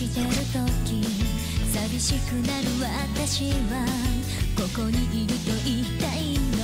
してる時寂しくなる私はここにいると言いたいの